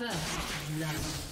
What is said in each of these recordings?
First love.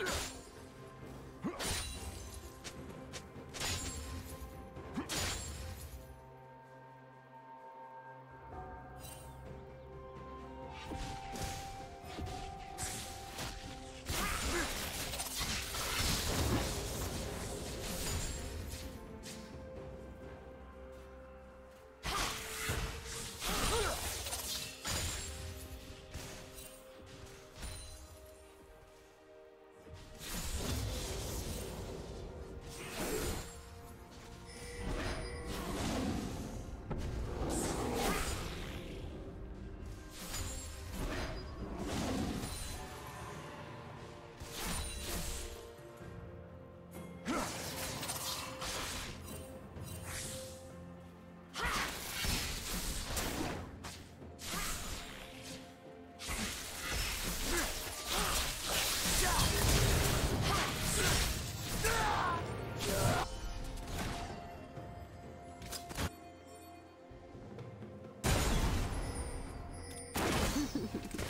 you Ha, ha, ha.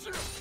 Shoot!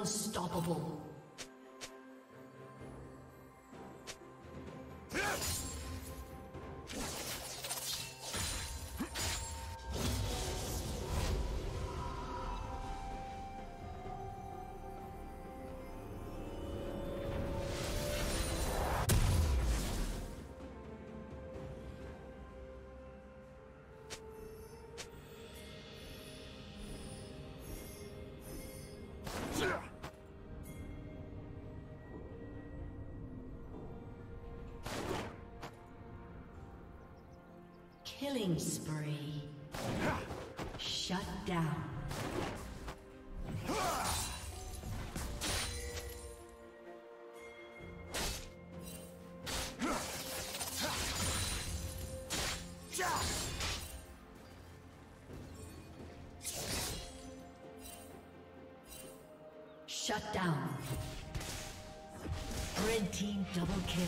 Unstoppable. Killing spree. Shut down. Shut down. Red team double kill.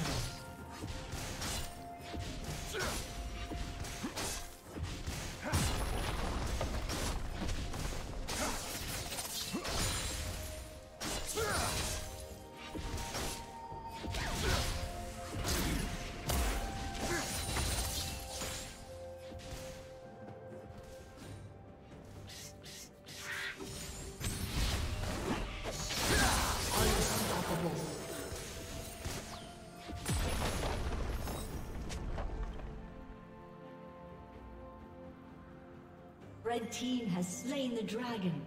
Slain the dragon.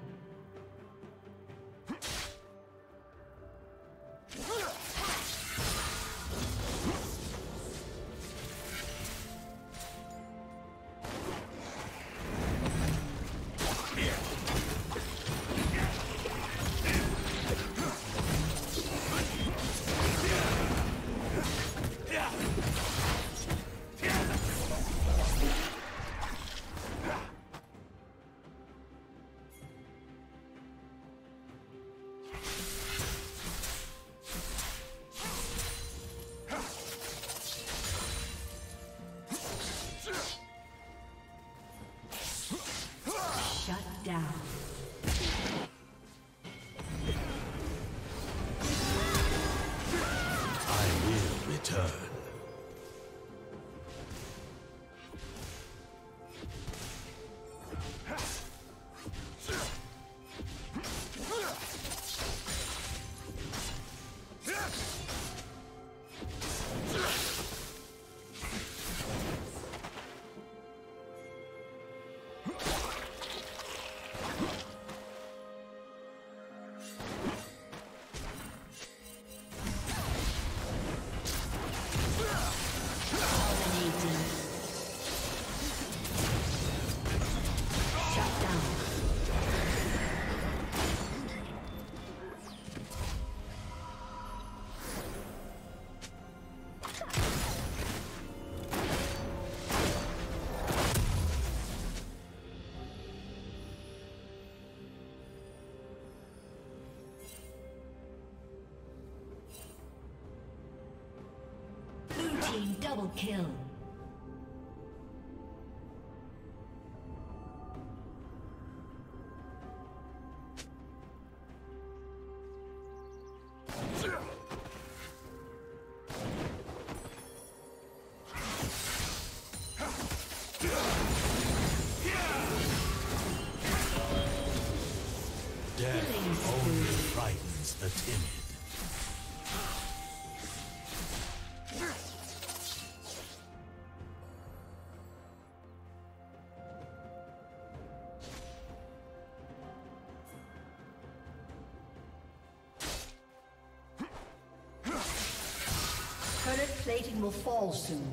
Team double kill. Death only frightens the timid. Plating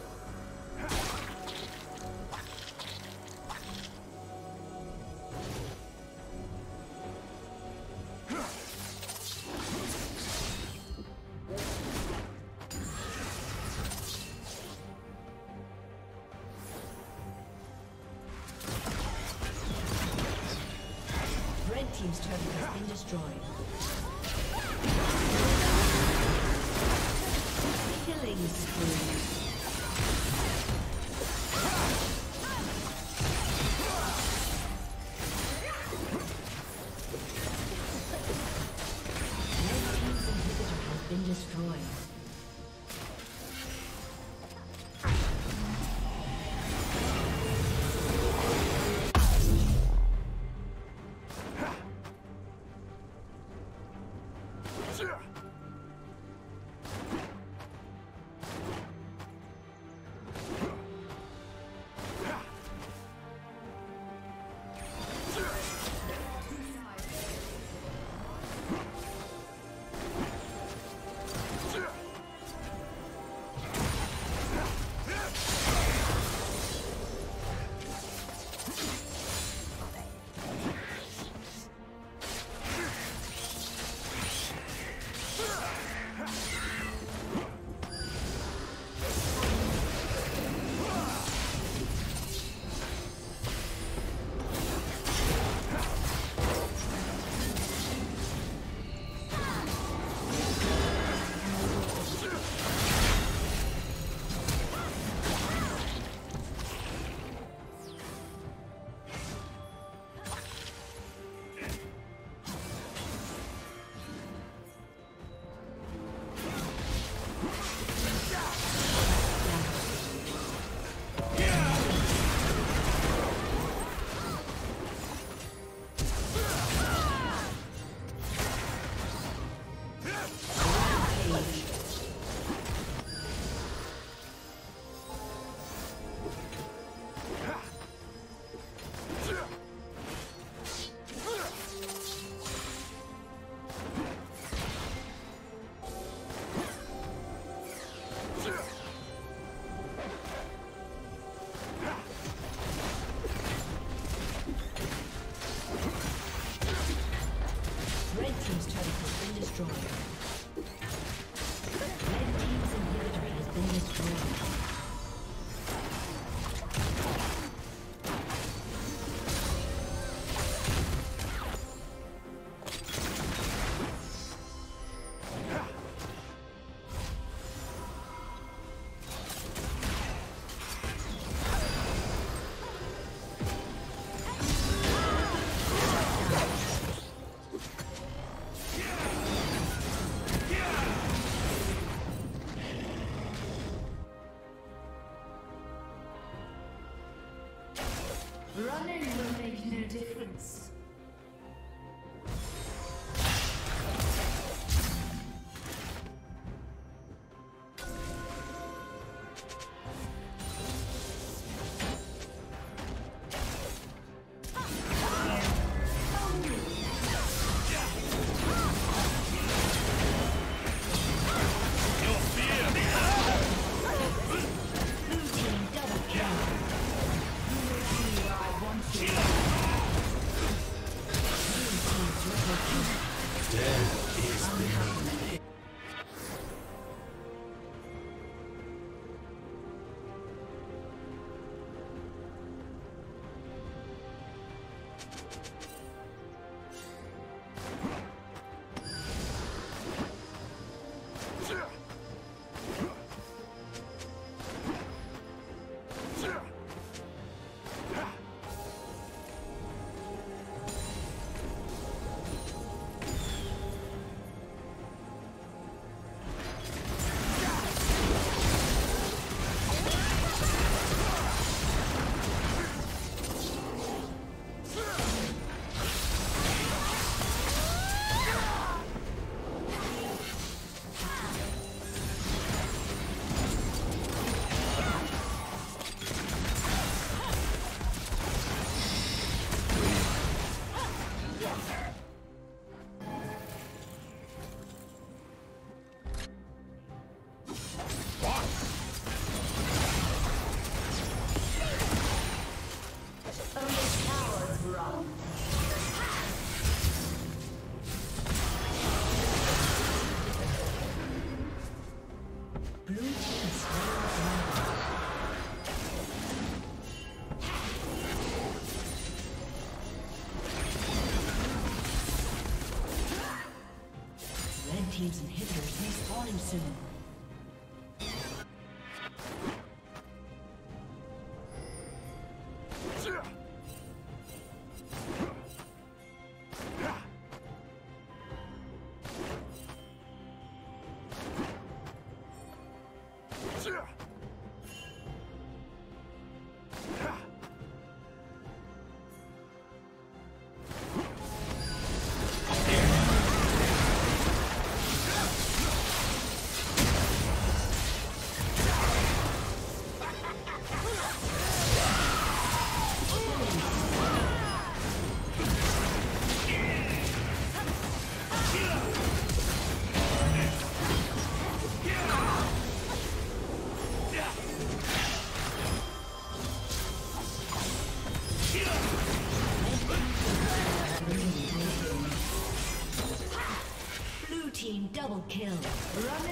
是。Kill. Running.